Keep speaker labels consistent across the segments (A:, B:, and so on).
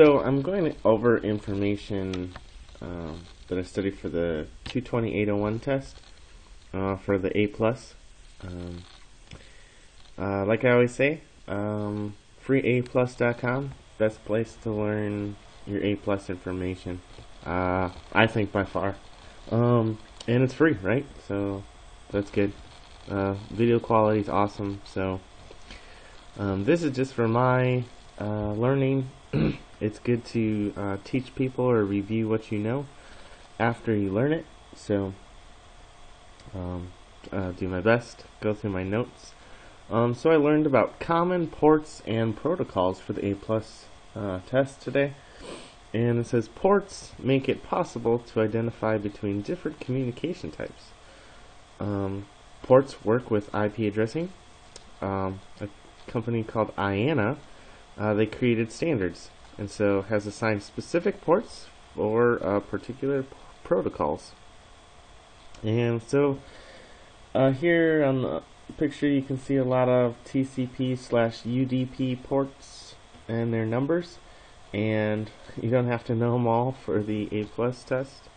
A: So I'm going over information um, that I studied for the 220-801 test uh, for the A plus. Um, uh, like I always say, um, freeaplus.com, best place to learn your A plus information. Uh, I think by far, um, and it's free, right? So that's good. Uh, video quality is awesome. So um, this is just for my uh, learning. it's good to uh, teach people or review what you know after you learn it. So um, uh, do my best, go through my notes. Um, so I learned about common ports and protocols for the A plus uh, test today. And it says ports make it possible to identify between different communication types. Um, ports work with IP addressing. Um, a company called IANA, uh, they created standards and so has assigned specific ports for uh, particular protocols. And so uh, here on the picture you can see a lot of TCP slash UDP ports and their numbers and you don't have to know them all for the A plus test.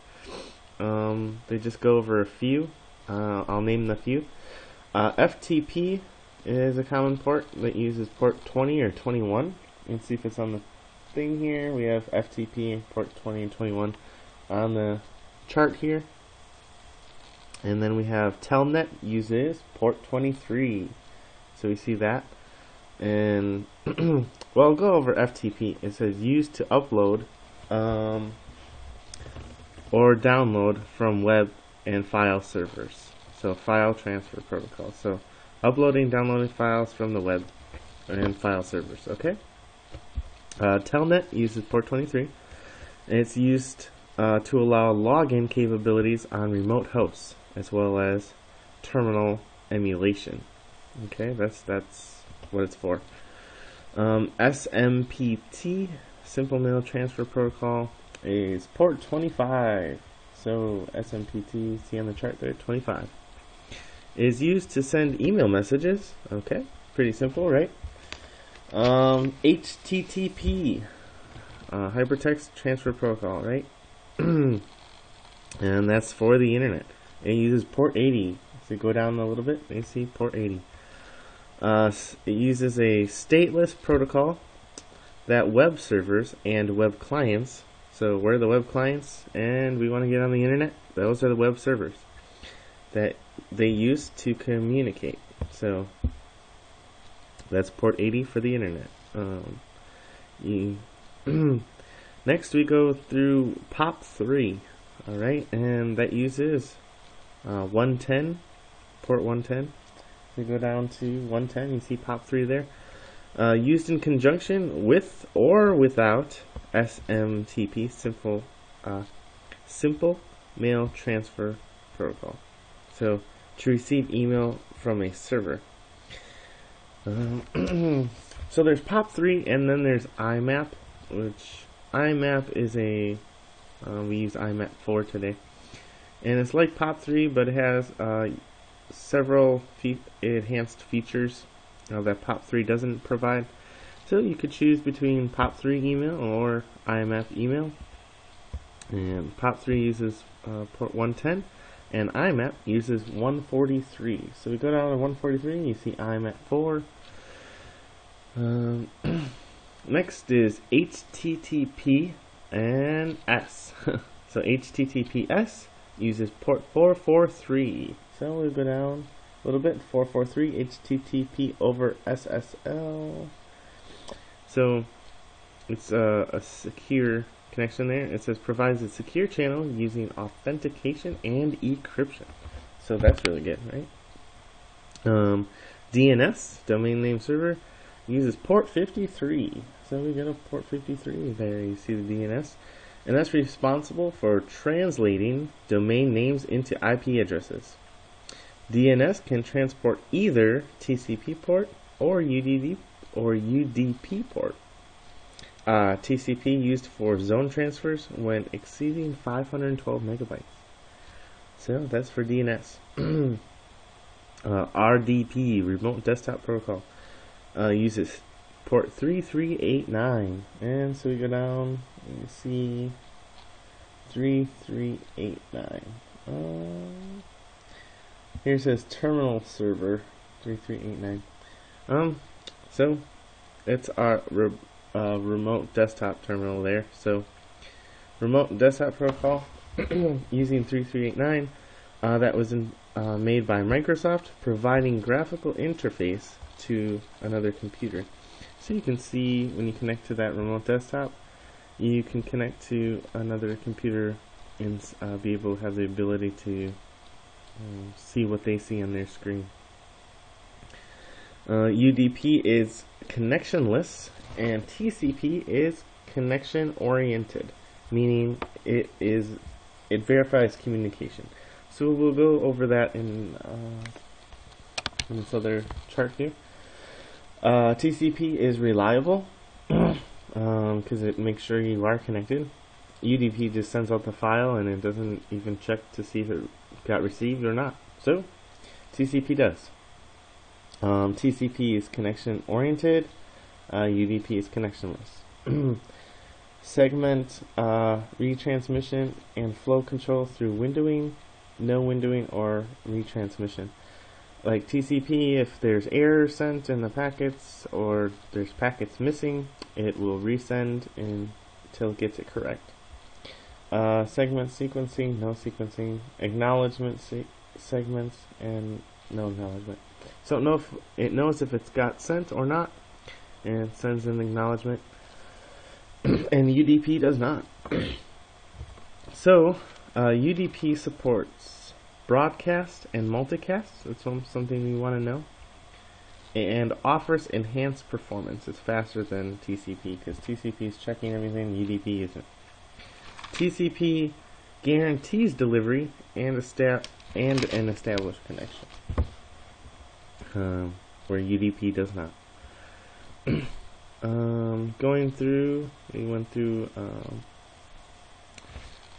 A: Um, they just go over a few. Uh, I'll name the few. Uh, FTP is a common port that uses port 20 or 21. And see if it's on the thing here. We have FTP port 20 and 21 on the chart here. And then we have Telnet uses port 23. So we see that. And, well, I'll go over FTP. It says used to upload um, or download from web and file servers. So file transfer protocol. So uploading, downloading files from the web and file servers. Okay. Uh, Telnet uses port 23. And it's used uh, to allow login capabilities on remote hosts as well as terminal emulation. Okay, that's that's what it's for. Um, SMPT, Simple Mail Transfer Protocol, is port 25. So SMPT, see on the chart there, 25. Is used to send email messages. Okay, pretty simple, right? Um, HTTP, uh, Hypertext Transfer Protocol, right? and that's for the internet. It uses port 80. So go down a little bit, you see port 80. Uh, it uses a stateless protocol that web servers and web clients, so we're the web clients and we want to get on the internet, those are the web servers that they use to communicate. So that's port 80 for the internet. Um, you Next we go through POP3, alright, and that uses uh, 110, port 110. We go down to 110, you see POP3 there. Uh, used in conjunction with or without SMTP, simple, uh, simple mail transfer protocol. So to receive email from a server. Um, so there's POP3 and then there's IMAP, which IMAP is a, uh, we use IMAP 4 today. And it's like POP3, but it has uh, several fe enhanced features uh, that POP3 doesn't provide. So you could choose between POP3 email or IMAP email. And POP3 uses uh, port 110 and IMAP uses 143. So we go down to 143 and you see IMAP 4. Um, next is HTTP and S. so HTTPS uses port 443. So we go down a little bit, 443 HTTP over SSL. So it's a, a secure connection there. It says provides a secure channel using authentication and encryption. So that's really good, right? Um, DNS, domain name server, uses port 53. So we got a port 53 there. You see the DNS. And that's responsible for translating domain names into IP addresses. DNS can transport either TCP port or UDP or UDP port. Uh, TCP used for zone transfers when exceeding 512 megabytes. So that's for DNS. uh, RDP, Remote Desktop Protocol, uh, uses port 3389. And so we go down, you see 3389. Um, here says terminal server 3389. Um, so it's our uh, remote desktop terminal there. So remote desktop protocol using 3389 uh, that was in, uh, made by Microsoft, providing graphical interface to another computer. So you can see when you connect to that remote desktop, you can connect to another computer and uh, be able to have the ability to um, see what they see on their screen. Uh, UDP is connectionless and TCP is connection oriented, meaning it is it verifies communication. So we'll go over that in, uh, in this other chart here. Uh, TCP is reliable because um, it makes sure you are connected. UDP just sends out the file and it doesn't even check to see if it got received or not. So TCP does. Um, TCP is connection oriented. Uh, UDP is connectionless. Segment uh, retransmission and flow control through windowing, no windowing, or retransmission like TCP, if there's error sent in the packets or there's packets missing, it will resend until it gets it correct. Uh, segment sequencing, no sequencing, acknowledgement se segments, and no acknowledgement. So it, know if, it knows if it's got sent or not, and sends an acknowledgement. and UDP does not. so uh, UDP supports broadcast and multicast. That's something you want to know. And offers enhanced performance. It's faster than TCP because TCP is checking everything, UDP isn't. TCP guarantees delivery and, and an established connection, um, where UDP does not. um, going through, we went through um,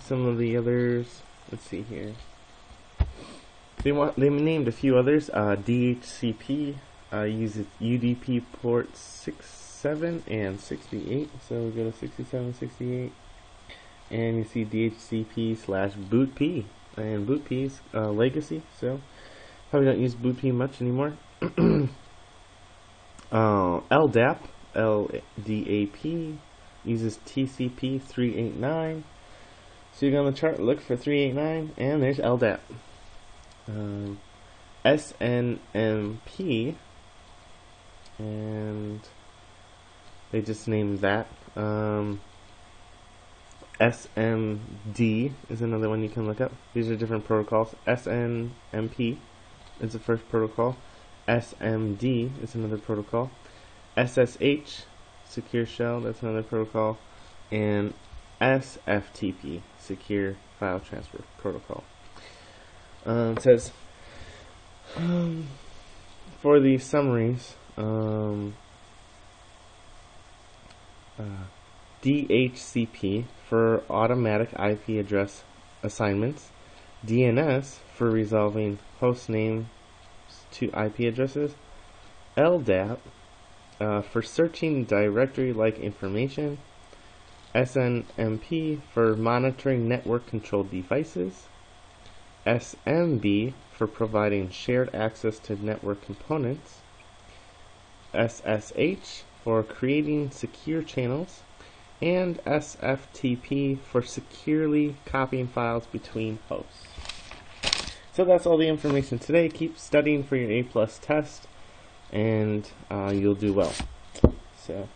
A: some of the others. Let's see here. They want they named a few others. Uh, DHCP uh, uses UDP ports 67 and 68. So we go to 67, 68, and you see DHCP slash BootP and BootP's uh, legacy. So probably don't use BootP much anymore. uh, LDAP LDAP uses TCP 389. So you go on the chart, look for 389, and there's LDAP um, SNMP, and they just named that. Um, SMB is another one you can look up. These are different protocols. SNMP is the first protocol. SMB is another protocol. SSH, Secure Shell, that's another protocol. And SFTP, Secure File Transfer Protocol. Uh, it says um, for the summaries, um, uh, DHCP for automatic IP address assignments, DNS for resolving host names to IP addresses, LDAP uh, for searching directory-like information, SNMP for monitoring network controlled devices, SMB for providing shared access to network components, SSH for creating secure channels, and SFTP for securely copying files between hosts. So that's all the information today. Keep studying for your A plus test, and uh, you'll do well. So.